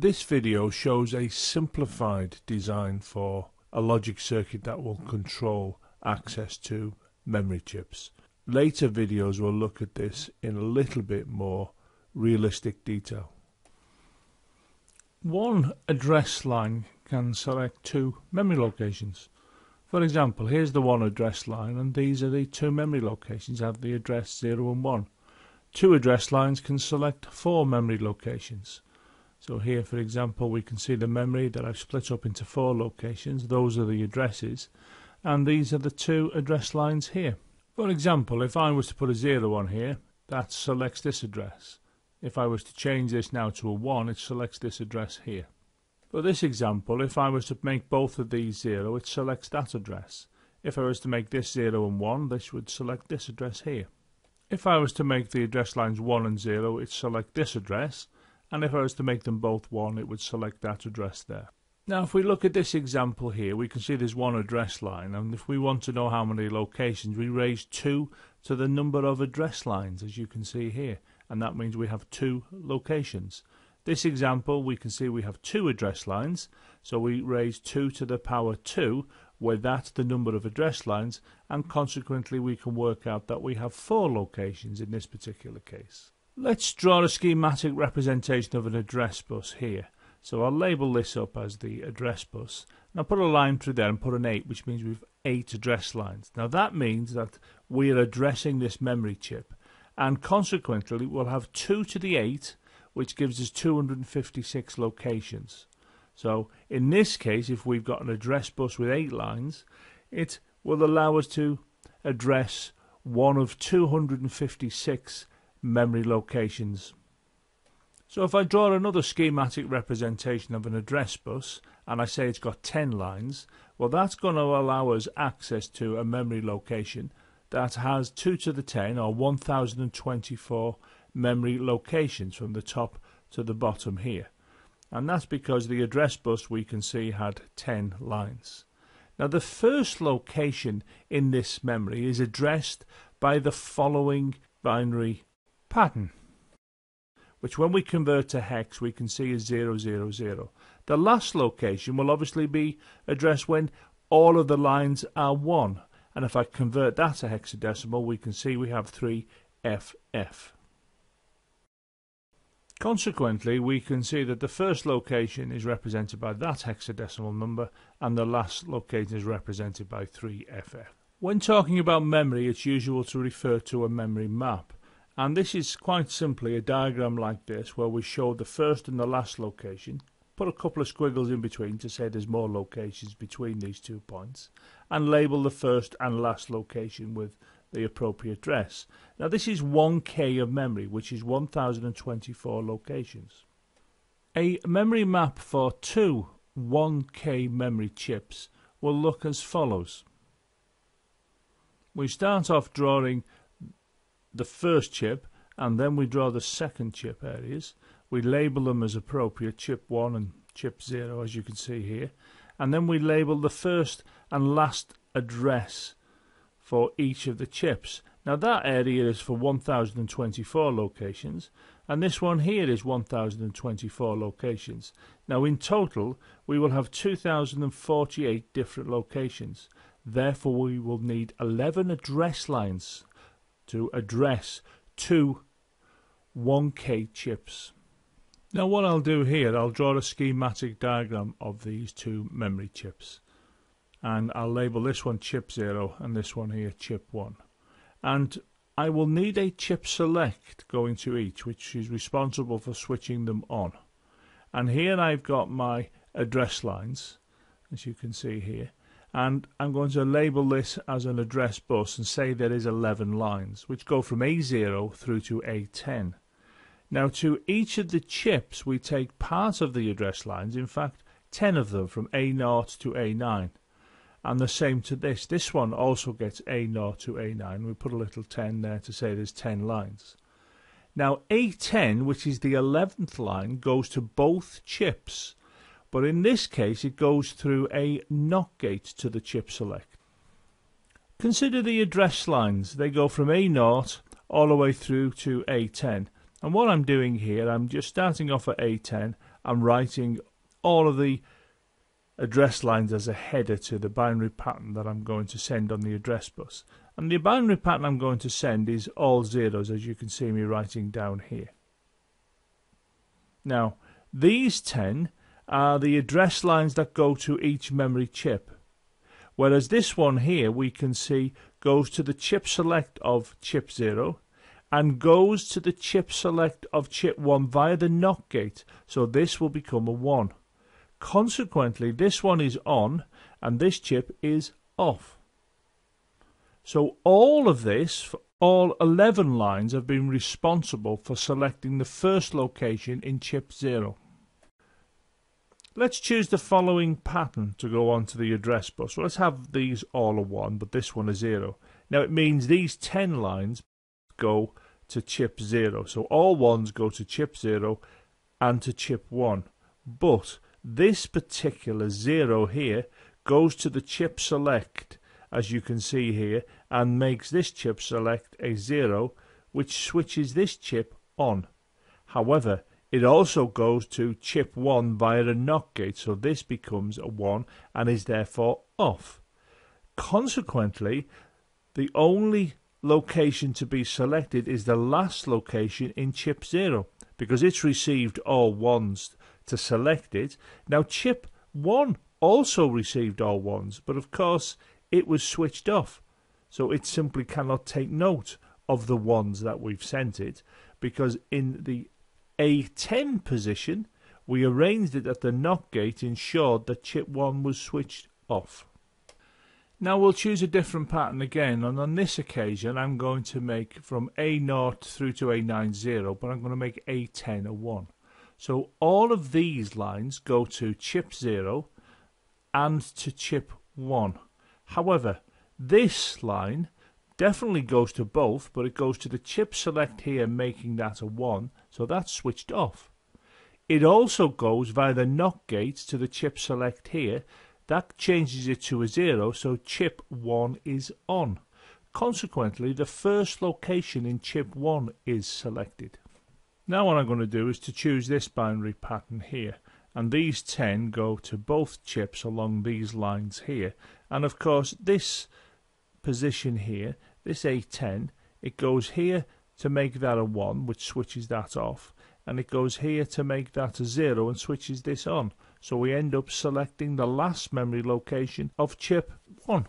This video shows a simplified design for a logic circuit that will control access to memory chips. Later videos will look at this in a little bit more realistic detail. One address line can select two memory locations. For example, here's the one address line and these are the two memory locations at the address 0 and 1. Two address lines can select four memory locations. So here, for example, we can see the memory that I've split up into four locations. Those are the addresses. And these are the two address lines here. For example, if I was to put a 0 on here, that selects this address. If I was to change this now to a 1, it selects this address here. For this example, if I was to make both of these 0, it selects that address. If I was to make this 0 and 1, this would select this address here. If I was to make the address lines 1 and 0, it select this address, and if I was to make them both 1 it would select that address there. Now if we look at this example here we can see there's one address line and if we want to know how many locations we raise 2 to the number of address lines as you can see here and that means we have two locations. This example we can see we have two address lines so we raise 2 to the power 2 where that's the number of address lines and consequently we can work out that we have four locations in this particular case. Let's draw a schematic representation of an address bus here. So I'll label this up as the address bus. And I'll put a line through there and put an 8, which means we've 8 address lines. Now that means that we are addressing this memory chip. And consequently, we'll have 2 to the 8, which gives us 256 locations. So in this case, if we've got an address bus with 8 lines, it will allow us to address one of 256 memory locations. So if I draw another schematic representation of an address bus and I say it's got 10 lines, well that's going to allow us access to a memory location that has 2 to the 10 or 1024 memory locations from the top to the bottom here. And that's because the address bus we can see had 10 lines. Now the first location in this memory is addressed by the following binary pattern, which when we convert to hex we can see is 000. The last location will obviously be addressed when all of the lines are 1, and if I convert that to hexadecimal we can see we have 3FF. Consequently, we can see that the first location is represented by that hexadecimal number and the last location is represented by 3FF. When talking about memory, it's usual to refer to a memory map. And this is quite simply a diagram like this where we show the first and the last location, put a couple of squiggles in between to say there's more locations between these two points, and label the first and last location with the appropriate address. Now this is 1K of memory, which is 1024 locations. A memory map for two 1K memory chips will look as follows. We start off drawing the first chip and then we draw the second chip areas. We label them as appropriate, chip 1 and chip 0 as you can see here. And then we label the first and last address for each of the chips. Now that area is for 1024 locations and this one here is 1024 locations. Now in total we will have 2048 different locations. Therefore we will need 11 address lines to address two 1K chips. Now what I'll do here, I'll draw a schematic diagram of these two memory chips. And I'll label this one chip 0 and this one here chip 1. And I will need a chip select going to each, which is responsible for switching them on. And here I've got my address lines, as you can see here and I'm going to label this as an address bus and say there is 11 lines which go from A0 through to A10. Now to each of the chips we take part of the address lines, in fact 10 of them from A0 to A9 and the same to this. This one also gets A0 to A9. We put a little 10 there to say there's 10 lines. Now A10, which is the 11th line, goes to both chips but in this case it goes through a NOT gate to the chip select. Consider the address lines. They go from A0 all the way through to A10. And what I'm doing here, I'm just starting off at A10 and I'm writing all of the address lines as a header to the binary pattern that I'm going to send on the address bus. And the binary pattern I'm going to send is all zeros as you can see me writing down here. Now these 10 are the address lines that go to each memory chip. Whereas this one here we can see goes to the chip select of chip 0 and goes to the chip select of chip 1 via the NOT gate. So this will become a 1. Consequently, this one is on and this chip is off. So all of this, all 11 lines have been responsible for selecting the first location in chip 0. Let's choose the following pattern to go on to the address bus. So let's have these all a 1, but this one a 0. Now it means these 10 lines go to chip 0. So all ones go to chip 0 and to chip 1. But this particular 0 here goes to the chip select, as you can see here, and makes this chip select a 0, which switches this chip on. However, it also goes to chip 1 via a NOT gate, so this becomes a 1 and is therefore off. Consequently, the only location to be selected is the last location in chip 0 because it's received all ones to select it. Now chip 1 also received all ones but of course it was switched off so it simply cannot take note of the ones that we've sent it because in the A10 position we arranged it at the NOT gate ensured that chip 1 was switched off. Now we'll choose a different pattern again and on this occasion I'm going to make from A0 through to A90 but I'm going to make A10 a 1. So all of these lines go to chip 0 and to chip 1. However, this line definitely goes to both but it goes to the chip select here making that a 1 so that's switched off. It also goes via the NOT gate to the chip select here that changes it to a 0, so chip 1 is on. Consequently, the first location in chip 1 is selected. Now what I'm going to do is to choose this binary pattern here and these 10 go to both chips along these lines here and of course this position here, this A10, it goes here to make that a 1 which switches that off and it goes here to make that a 0 and switches this on. So we end up selecting the last memory location of chip 1.